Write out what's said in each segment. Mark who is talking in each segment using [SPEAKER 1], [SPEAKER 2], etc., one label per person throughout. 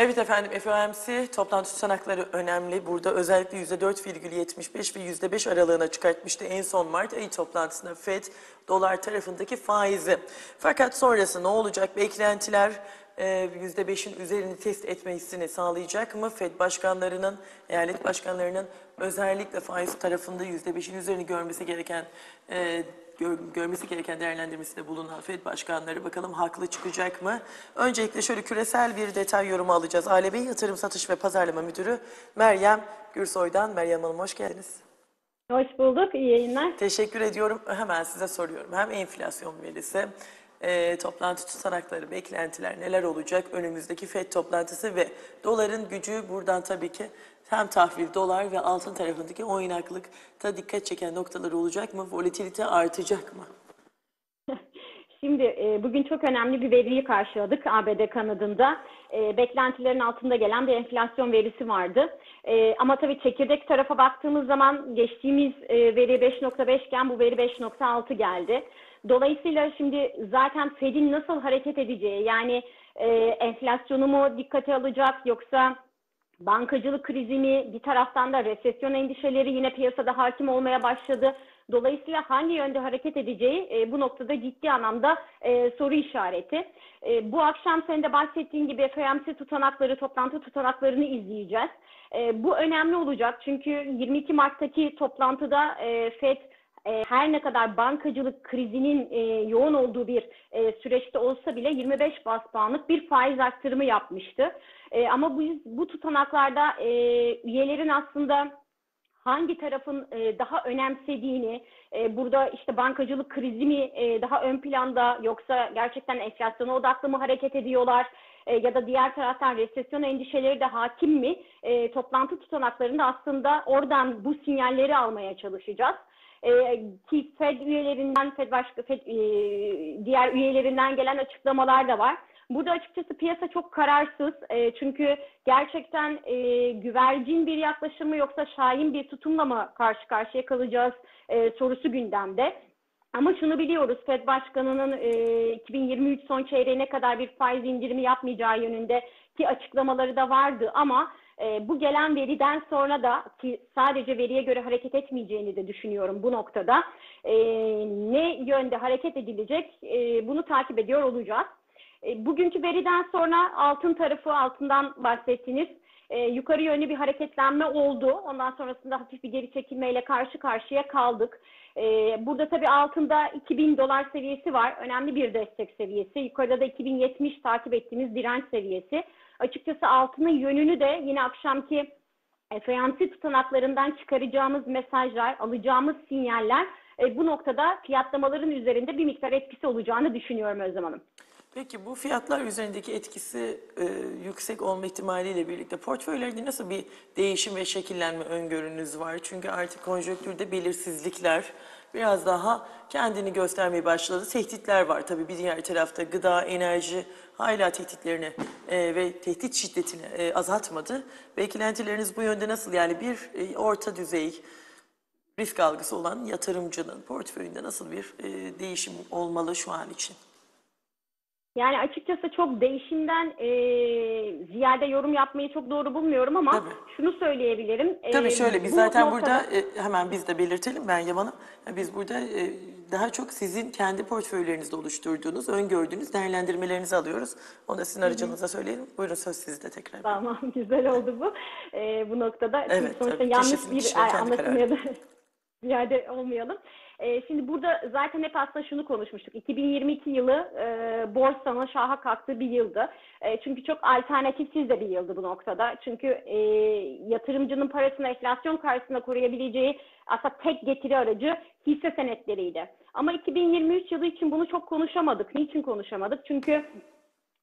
[SPEAKER 1] Evet efendim FOMC toplantı tutanakları önemli. Burada özellikle %4,75 ve %5 aralığına çıkartmıştı en son Mart ayı toplantısında FED dolar tarafındaki faizi. Fakat sonrası ne olacak? Beklentiler e, %5'in üzerini test etmesini sağlayacak mı? FED başkanlarının, eyalet başkanlarının özellikle faiz tarafında %5'in üzerini görmesi gereken e, gör- görmesi gereken değerlendirmesinde bulunan FED başkanları bakalım haklı çıkacak mı? Öncelikle şöyle küresel bir detay yorumu alacağız. ALB Yatırım Satış ve Pazarlama Müdürü Meryem Gürsoy'dan. Meryem Hanım hoş geldiniz.
[SPEAKER 2] Hoş bulduk, iyi yayınlar.
[SPEAKER 1] Teşekkür ediyorum. Hemen size soruyorum. Hem enflasyon verisi, e, toplantı tutanakları, beklentiler neler olacak? Önümüzdeki FED toplantısı ve doların gücü buradan tabii ki hem tahvil, dolar ve altın tarafındaki oynaklıkta dikkat çeken noktalar olacak mı? Volatilite artacak mı?
[SPEAKER 2] Şimdi e, bugün çok önemli bir veriyi karşıladık ABD kanadında. E, beklentilerin altında gelen bir enflasyon verisi vardı. E, ama tabii çekirdek tarafa baktığımız zaman geçtiğimiz e, veri 5.5 iken bu veri 5.6 geldi. Dolayısıyla şimdi zaten Fed'in nasıl hareket edeceği yani e, enflasyonu mu dikkate alacak yoksa bankacılık krizi mi bir taraftan da resesyon endişeleri yine piyasada hakim olmaya başladı. Dolayısıyla hangi yönde hareket edeceği e, bu noktada ciddi anlamda e, soru işareti. E, bu akşam senin de bahsettiğin gibi FOMC tutanakları, toplantı tutanaklarını izleyeceğiz. E, bu önemli olacak çünkü 22 Mart'taki toplantıda e, FED her ne kadar bankacılık krizinin e, yoğun olduğu bir e, süreçte olsa bile 25 bas puanlık bir faiz arttırımı yapmıştı. E, ama bu, bu tutanaklarda üyelerin aslında hangi tarafın daha önemsediğini, burada işte bankacılık krizi mi daha ön planda yoksa gerçekten enflasyona odaklı mı hareket ediyorlar ya da diğer taraftan resesyon endişeleri de hakim mi? Toplantı tutanaklarında aslında oradan bu sinyalleri almaya çalışacağız. E, ki Fed üyelerinden, Fed başka Fed e, diğer üyelerinden gelen açıklamalar da var. Burada açıkçası piyasa çok kararsız. E, çünkü gerçekten e, güvercin bir yaklaşımı yoksa şahin bir tutumla mı karşı karşıya kalacağız e, sorusu gündemde. Ama şunu biliyoruz, Fed Başkanı'nın e, 2023 son çeyreğine kadar bir faiz indirimi yapmayacağı yönünde ki açıklamaları da vardı ama e, bu gelen veriden sonra da ki sadece veriye göre hareket etmeyeceğini de düşünüyorum bu noktada. E, ne yönde hareket edilecek e, bunu takip ediyor olacağız. E, bugünkü veriden sonra altın tarafı altından bahsettiniz. E, yukarı yönlü bir hareketlenme oldu. Ondan sonrasında hafif bir geri çekilmeyle karşı karşıya kaldık. E, burada tabii altında 2000 dolar seviyesi var. Önemli bir destek seviyesi. Yukarıda da 2070 takip ettiğimiz direnç seviyesi. Açıkçası altının yönünü de yine akşamki FOMC tutanaklarından çıkaracağımız mesajlar, alacağımız sinyaller e, bu noktada fiyatlamaların üzerinde bir miktar etkisi olacağını düşünüyorum Özlem Hanım.
[SPEAKER 1] Peki bu fiyatlar üzerindeki etkisi e, yüksek olma ihtimaliyle birlikte portföylerde nasıl bir değişim ve şekillenme öngörünüz var? Çünkü artık konjonktürde belirsizlikler biraz daha kendini göstermeye başladı. Tehditler var tabii bir diğer tarafta gıda, enerji hala tehditlerini e, ve tehdit şiddetini e, azaltmadı. Beklentileriniz bu yönde nasıl? Yani bir e, orta düzey risk algısı olan yatırımcının portföyünde nasıl bir e, değişim olmalı şu an için?
[SPEAKER 2] Yani açıkçası çok değişimden e, ziyade yorum yapmayı çok doğru bulmuyorum ama
[SPEAKER 1] Tabii.
[SPEAKER 2] şunu söyleyebilirim. E,
[SPEAKER 1] Tabii şöyle biz
[SPEAKER 2] bu
[SPEAKER 1] zaten
[SPEAKER 2] noktada-
[SPEAKER 1] burada e, hemen biz de belirtelim Meryem Hanım. Biz burada e, daha çok sizin kendi portföylerinizde oluşturduğunuz, öngördüğünüz değerlendirmelerinizi alıyoruz. Onu da sizin aracınıza söyleyelim. Buyurun söz sizde tekrar.
[SPEAKER 2] Tamam güzel oldu bu. E, bu noktada
[SPEAKER 1] Evet,
[SPEAKER 2] sonuçta
[SPEAKER 1] tabii.
[SPEAKER 2] yanlış bir
[SPEAKER 1] kendi
[SPEAKER 2] anlatılmaya da ziyade olmayalım. E, şimdi burada zaten hep aslında şunu konuşmuştuk. 2022 yılı e, borsanın şaha kalktığı bir yıldı. E, çünkü çok alternatifsiz de bir yıldı bu noktada. Çünkü e, yatırımcının parasını enflasyon karşısında koruyabileceği aslında tek getiri aracı hisse senetleriydi. Ama 2023 yılı için bunu çok konuşamadık. Niçin konuşamadık? Çünkü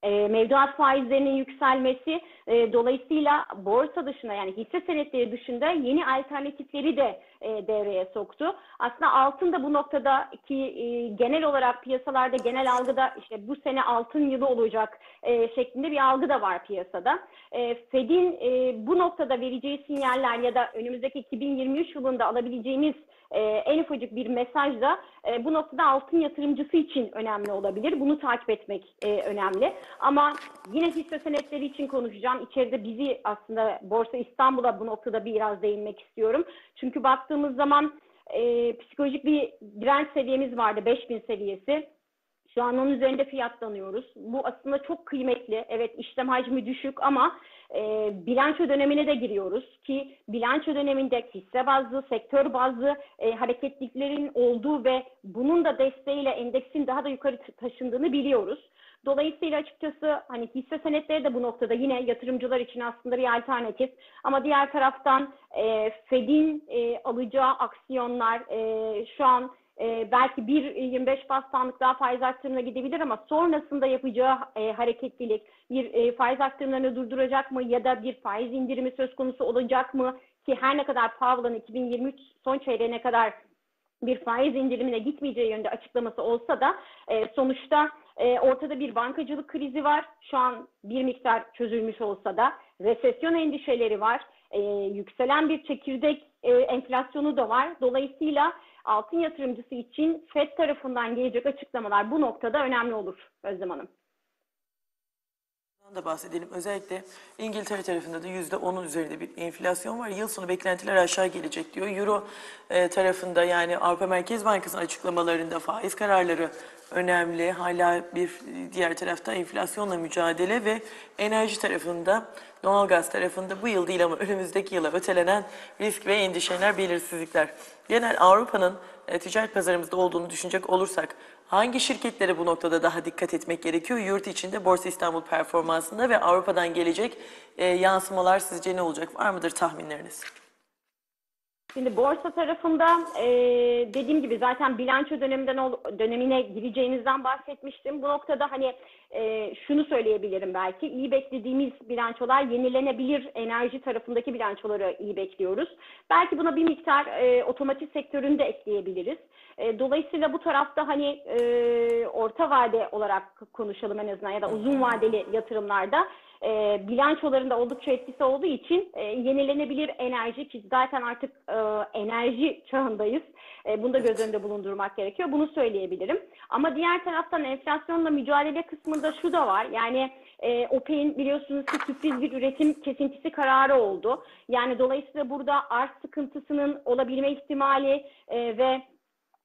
[SPEAKER 2] e, mevduat faizlerinin yükselmesi e, dolayısıyla borsa dışında yani hisse senetleri dışında yeni alternatifleri de e, devreye soktu. Aslında altın da bu noktada ki e, genel olarak piyasalarda genel algıda işte bu sene altın yılı olacak e, şeklinde bir algı da var piyasada. E, Fed'in e, bu noktada vereceği sinyaller ya da önümüzdeki 2023 yılında alabileceğimiz e, en ufacık bir mesaj da e, bu noktada altın yatırımcısı için önemli olabilir. Bunu takip etmek e, önemli. Ama yine hisse senetleri için konuşacağım. İçeride bizi aslında Borsa İstanbul'a bu noktada biraz değinmek istiyorum. Çünkü baktığımız zaman psikolojik bir direnç seviyemiz vardı 5000 seviyesi. Şu an onun üzerinde fiyatlanıyoruz. Bu aslında çok kıymetli. Evet işlem hacmi düşük ama e, bilanço dönemine de giriyoruz ki bilanço döneminde hisse bazlı, sektör bazlı e, hareketliliklerin olduğu ve bunun da desteğiyle endeksin daha da yukarı taşındığını biliyoruz. Dolayısıyla açıkçası hani hisse senetleri de bu noktada yine yatırımcılar için aslında bir alternatif. Ama diğer taraftan e, Fed'in e, alacağı aksiyonlar e, şu an e, belki 1.25 bas daha faiz arttırımına gidebilir ama sonrasında yapacağı e, hareketlilik bir e, faiz arttırımlarını durduracak mı ya da bir faiz indirimi söz konusu olacak mı ki her ne kadar Powell'ın 2023 son çeyreğine kadar bir faiz indirimine gitmeyeceği yönde açıklaması olsa da e, sonuçta e, ortada bir bankacılık krizi var. Şu an bir miktar çözülmüş olsa da resesyon endişeleri var. E, yükselen bir çekirdek e, enflasyonu da var. Dolayısıyla altın yatırımcısı için FED tarafından gelecek açıklamalar bu noktada önemli olur Özlem Hanım.
[SPEAKER 1] Da bahsedelim. Özellikle İngiltere tarafında da %10'un üzerinde bir enflasyon var. Yıl sonu beklentiler aşağı gelecek diyor. Euro e, tarafında yani Avrupa Merkez Bankası'nın açıklamalarında faiz kararları önemli. Hala bir diğer tarafta enflasyonla mücadele ve enerji tarafında, doğalgaz tarafında bu yıl değil ama önümüzdeki yıla ötelenen risk ve endişeler, belirsizlikler. Genel Avrupa'nın e, ticaret pazarımızda olduğunu düşünecek olursak hangi şirketlere bu noktada daha dikkat etmek gerekiyor? Yurt içinde Borsa İstanbul performansında ve Avrupa'dan gelecek e, yansımalar sizce ne olacak? Var mıdır tahminleriniz?
[SPEAKER 2] Şimdi borsa tarafında e, dediğim gibi zaten bilanço döneminden dönemine gireceğinizden bahsetmiştim. Bu noktada hani e, şunu söyleyebilirim belki iyi beklediğimiz bilançolar yenilenebilir enerji tarafındaki bilançoları iyi bekliyoruz. Belki buna bir miktar e, otomotiv sektörünü de ekleyebiliriz. E, dolayısıyla bu tarafta hani e, orta vade olarak konuşalım en azından ya da uzun vadeli yatırımlarda e, bilançolarında oldukça etkisi olduğu için e, yenilenebilir enerji ki zaten artık e, enerji çağındayız. E, bunu da göz önünde bulundurmak gerekiyor. Bunu söyleyebilirim. Ama diğer taraftan enflasyonla mücadele kısmında şu da var. Yani e, OPEC'in biliyorsunuz ki sürpriz bir üretim kesintisi kararı oldu. Yani dolayısıyla burada arz sıkıntısının olabilme ihtimali e, ve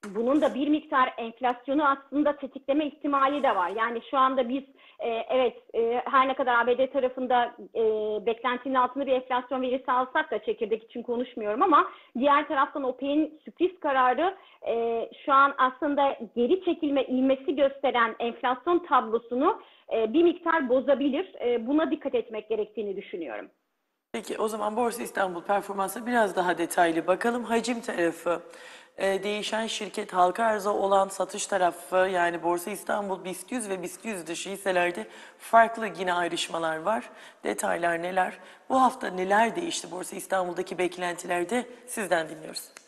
[SPEAKER 2] bunun da bir miktar enflasyonu aslında tetikleme ihtimali de var. Yani şu anda biz e, evet e, her ne kadar ABD tarafında e, beklentinin altında bir enflasyon verisi alsak da çekirdek için konuşmuyorum ama diğer taraftan OPEC'in sürpriz kararı e, şu an aslında geri çekilme ilmesi gösteren enflasyon tablosunu e, bir miktar bozabilir. E, buna dikkat etmek gerektiğini düşünüyorum.
[SPEAKER 1] Peki o zaman Borsa İstanbul performansı biraz daha detaylı bakalım. Hacim tarafı, e, değişen şirket halka arza olan satış tarafı yani Borsa İstanbul BIST 100 ve BIST 100 dışı hisselerde farklı yine ayrışmalar var. Detaylar neler? Bu hafta neler değişti Borsa İstanbul'daki beklentilerde sizden dinliyoruz.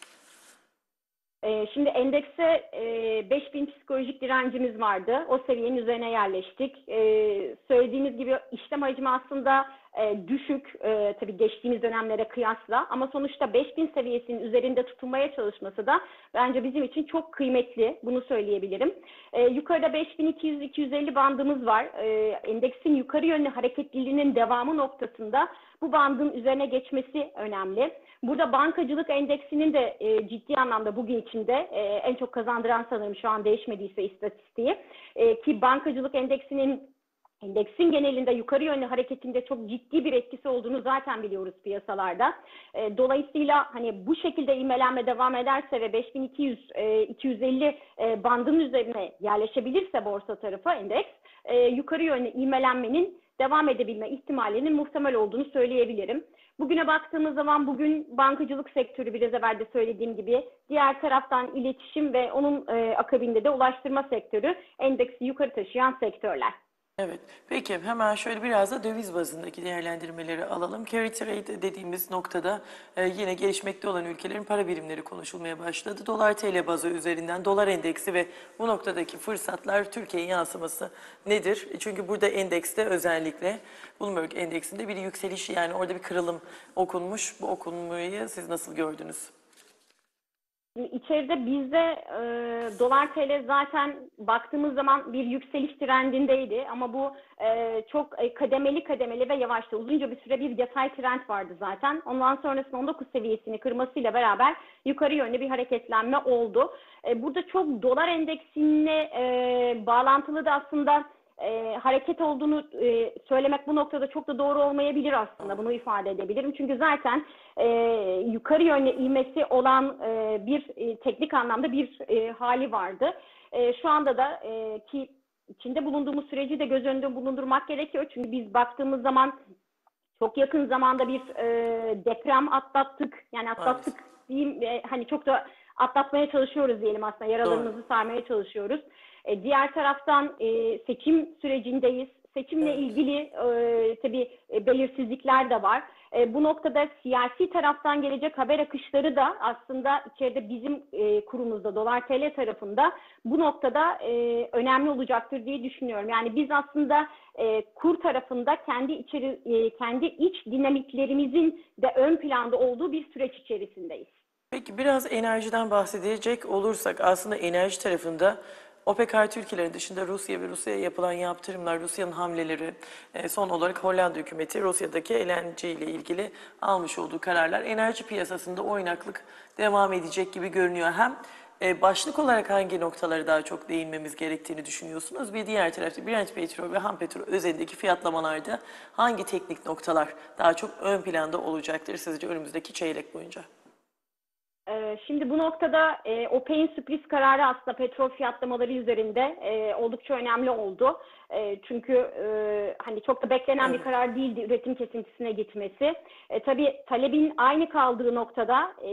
[SPEAKER 2] Ee, Şimdi endekse e, 5000 psikolojik direncimiz vardı. O seviyenin üzerine yerleştik. Ee, Söylediğimiz gibi işlem hacmi aslında e, düşük e, tabii geçtiğimiz dönemlere kıyasla ama sonuçta 5000 seviyesinin üzerinde tutunmaya çalışması da bence bizim için çok kıymetli. Bunu söyleyebilirim. E, yukarıda 5200-250 bandımız var. E, endeksin yukarı yönlü hareketliliğinin devamı noktasında bu bandın üzerine geçmesi önemli. Burada bankacılık endeksinin de e, ciddi anlamda bugün içinde e, en çok kazandıran sanırım şu an değişmediyse istatistiği e, ki bankacılık endeksinin endeksin genelinde yukarı yönlü hareketinde çok ciddi bir etkisi olduğunu zaten biliyoruz piyasalarda. E, dolayısıyla hani bu şekilde ivmelenme devam ederse ve 5200 e, 250 e, bandın üzerine yerleşebilirse borsa tarafı endeks e, yukarı yönlü ivmelenmenin devam edebilme ihtimalinin muhtemel olduğunu söyleyebilirim. Bugüne baktığımız zaman bugün bankacılık sektörü biraz evvel de söylediğim gibi diğer taraftan iletişim ve onun e, akabinde de ulaştırma sektörü endeksi yukarı taşıyan sektörler.
[SPEAKER 1] Evet. Peki hemen şöyle biraz da döviz bazındaki değerlendirmeleri alalım. Carry trade dediğimiz noktada e, yine gelişmekte olan ülkelerin para birimleri konuşulmaya başladı. Dolar TL bazı üzerinden dolar endeksi ve bu noktadaki fırsatlar Türkiye'ye yansıması nedir? Çünkü burada endekste özellikle Bloomberg endeksinde bir yükseliş yani orada bir kırılım okunmuş. Bu okunmayı siz nasıl gördünüz?
[SPEAKER 2] İçeride bizde e, dolar TL zaten baktığımız zaman bir yükseliş trendindeydi ama bu e, çok e, kademeli kademeli ve yavaştı. Uzunca bir süre bir yatay trend vardı zaten. Ondan sonrasında 19 seviyesini kırmasıyla beraber yukarı yönlü bir hareketlenme oldu. E, burada çok dolar endeksine e, bağlantılı da aslında e, hareket olduğunu e, söylemek bu noktada çok da doğru olmayabilir aslında. Bunu ifade edebilirim. Çünkü zaten e, yukarı yönlü ivmesi olan e, bir e, teknik anlamda bir e, hali vardı. E, şu anda da e, ki içinde bulunduğumuz süreci de göz önünde bulundurmak gerekiyor. Çünkü biz baktığımız zaman çok yakın zamanda bir e, deprem atlattık. Yani atlattık diyeyim e, hani çok da atlatmaya çalışıyoruz diyelim aslında. Yaralarımızı
[SPEAKER 1] Doğru.
[SPEAKER 2] sarmaya çalışıyoruz. E, diğer taraftan e, seçim sürecindeyiz. Seçimle
[SPEAKER 1] Evet.
[SPEAKER 2] ilgili e, tabii e, belirsizlikler de var. E, bu noktada siyasi taraftan gelecek haber akışları da aslında içeride bizim e, kurumuzda Dolar TL tarafında bu noktada e, önemli olacaktır diye düşünüyorum. Yani biz aslında e, kur tarafında kendi içeri e, kendi iç dinamiklerimizin de ön planda olduğu bir süreç içerisindeyiz.
[SPEAKER 1] Peki biraz enerjiden bahsedecek olursak aslında enerji tarafında OPEC artı ülkelerin dışında Rusya ve Rusya'ya yapılan yaptırımlar, Rusya'nın hamleleri, e, son olarak Hollanda hükümeti Rusya'daki LNG ile ilgili almış olduğu kararlar enerji piyasasında oynaklık devam edecek gibi görünüyor. Hem e, başlık olarak hangi noktaları daha çok değinmemiz gerektiğini düşünüyorsunuz? Bir diğer tarafta Brent petrol ve ham petrol özelindeki fiyatlamalarda hangi teknik noktalar daha çok ön planda olacaktır sizce önümüzdeki çeyrek boyunca?
[SPEAKER 2] Ee, Şimdi bu noktada e, OPEC'in sürpriz kararı aslında petrol fiyatlamaları üzerinde e, oldukça önemli oldu. E, çünkü e, hani çok da beklenen bir
[SPEAKER 1] Evet.
[SPEAKER 2] karar değildi üretim kesintisine gitmesi. E, tabii talebin aynı kaldığı noktada e,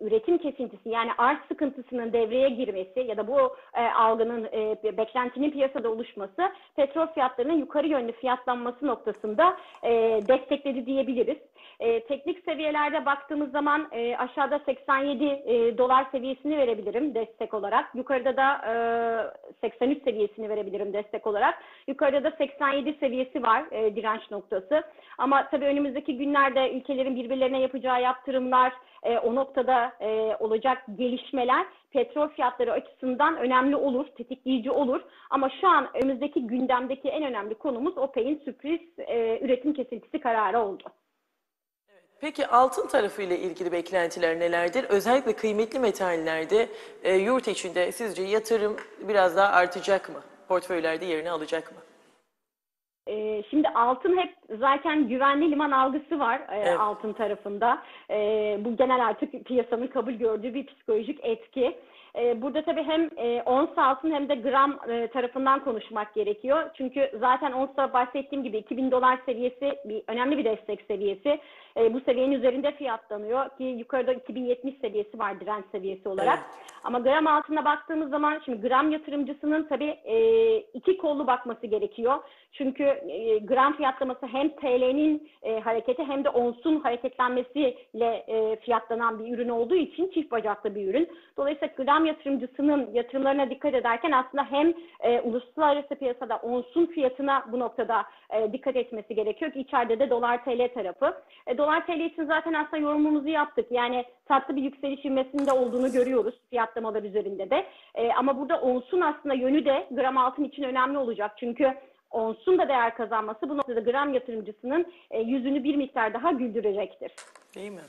[SPEAKER 2] üretim kesintisi yani arz sıkıntısının devreye girmesi ya da bu e, algının e, beklentinin piyasada oluşması petrol fiyatlarının yukarı yönlü fiyatlanması noktasında e, destekledi diyebiliriz. E, teknik seviyelerde baktığımız zaman e, aşağıda 87 e, dolar seviyesini verebilirim destek olarak. Yukarıda da e, 83 seviyesini verebilirim destek olarak. Yukarıda da 87 seviyesi var e, direnç noktası. Ama tabii önümüzdeki günlerde ülkelerin birbirlerine yapacağı yaptırımlar, e, o noktada e, olacak gelişmeler petrol fiyatları açısından önemli olur, tetikleyici olur. Ama şu an önümüzdeki gündemdeki en önemli konumuz OPEC'in sürpriz e, üretim kesintisi kararı oldu.
[SPEAKER 1] Peki altın tarafı ile ilgili beklentiler nelerdir? Özellikle kıymetli metallerde e, yurt içinde sizce yatırım biraz daha artacak mı? Portföylerde yerini alacak mı?
[SPEAKER 2] Ee, Şimdi altın hep zaten güvenli liman algısı var e,
[SPEAKER 1] Evet.
[SPEAKER 2] altın tarafında. E, bu genel artık piyasanın kabul gördüğü bir psikolojik etki. E, burada tabii hem e, ons altın hem de gram e, tarafından konuşmak gerekiyor. Çünkü zaten onsta bahsettiğim gibi 2000 dolar seviyesi bir önemli bir destek seviyesi. E, bu seviyenin üzerinde fiyatlanıyor ki yukarıda 2070 seviyesi var direnç seviyesi olarak.
[SPEAKER 1] Evet.
[SPEAKER 2] Ama gram altına baktığımız zaman şimdi gram yatırımcısının tabii e, iki kollu bakması gerekiyor. Çünkü e, gram fiyatlaması hem TL'nin e, hareketi hem de onsun hareketlenmesiyle e, fiyatlanan bir ürün olduğu için çift bacaklı bir ürün. Dolayısıyla gram yatırımcısının yatırımlarına dikkat ederken aslında hem e, uluslararası piyasada onsun fiyatına bu noktada e, dikkat etmesi gerekiyor ki içeride de dolar TL tarafı. E, dolar TL için zaten aslında yorumumuzu yaptık. Yani tatlı bir yükseliş ivmesinde olduğunu görüyoruz fiyatlamalar üzerinde de. E, ama burada onsun aslında yönü de gram altın için önemli olacak. Çünkü onsun da değer kazanması bu noktada gram yatırımcısının e, yüzünü bir miktar daha güldürecektir.
[SPEAKER 1] Değil mi?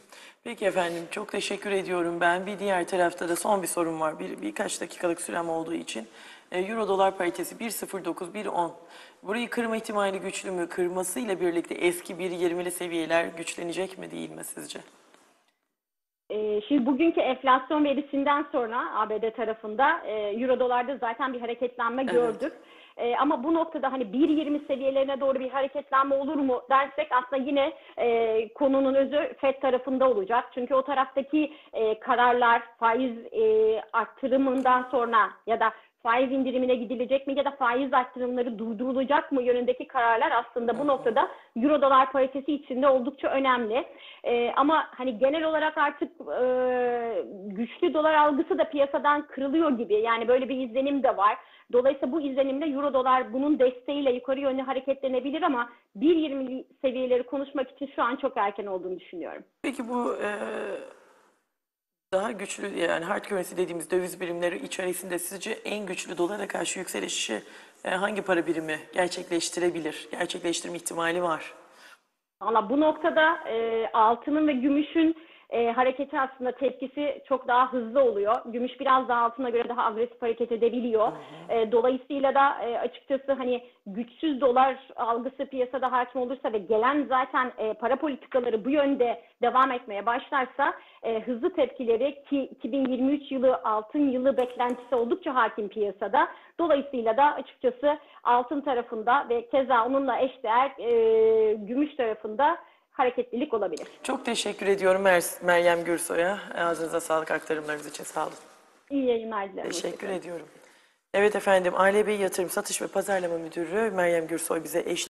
[SPEAKER 1] Peki efendim çok teşekkür ediyorum ben. Bir diğer tarafta da son bir sorum var. Bir, birkaç dakikalık sürem olduğu için. E, Euro dolar paritesi 1.09, 1.10. Burayı kırma ihtimali güçlü mü? Kırmasıyla birlikte eski 1.20'li seviyeler güçlenecek mi değil mi sizce?
[SPEAKER 2] Ee, Şimdi bugünkü enflasyon verisinden sonra ABD tarafında e, Euro dolarda zaten bir hareketlenme
[SPEAKER 1] Evet.
[SPEAKER 2] gördük. E, ama bu noktada hani 1.20 seviyelerine doğru bir hareketlenme olur mu dersek aslında yine e, konunun özü FED tarafında olacak. Çünkü o taraftaki e, kararlar faiz e, arttırımından sonra ya da faiz indirimine gidilecek mi ya da faiz arttırımları durdurulacak mı yönündeki kararlar aslında bu noktada euro dolar paritesi içinde oldukça önemli. Ee, ama hani genel olarak artık e, güçlü dolar algısı da piyasadan kırılıyor gibi. Yani böyle bir izlenim de var. Dolayısıyla bu izlenimle euro dolar bunun desteğiyle yukarı yönlü hareketlenebilir ama 1.20 seviyeleri konuşmak için şu an çok erken olduğunu düşünüyorum.
[SPEAKER 1] Peki bu e, daha güçlü yani hard currency dediğimiz döviz birimleri içerisinde sizce en güçlü dolara karşı yükselişi e, hangi para birimi gerçekleştirebilir? Gerçekleştirme ihtimali var.
[SPEAKER 2] Valla bu noktada e, altının ve gümüşün e, hareketi aslında tepkisi çok daha hızlı oluyor. Gümüş biraz daha altına göre daha agresif hareket edebiliyor. E, dolayısıyla da e, açıkçası hani güçsüz dolar algısı piyasada hakim olursa ve gelen zaten e, para politikaları bu yönde devam etmeye başlarsa e, hızlı tepkileri ki 2023 yılı altın yılı beklentisi oldukça hakim piyasada. Dolayısıyla da açıkçası altın tarafında ve keza onunla eşdeğer e, gümüş tarafında hareketlilik olabilir.
[SPEAKER 1] Çok teşekkür ediyorum Mer- Meryem Gürsoy'a. Ağzınıza sağlık aktarımlarınız için sağ olun.
[SPEAKER 2] İyi yayınlar dilerim.
[SPEAKER 1] Teşekkür ediyorum. Evet efendim, Aile Bey Yatırım Satış ve Pazarlama Müdürü Meryem Gürsoy bize eşlik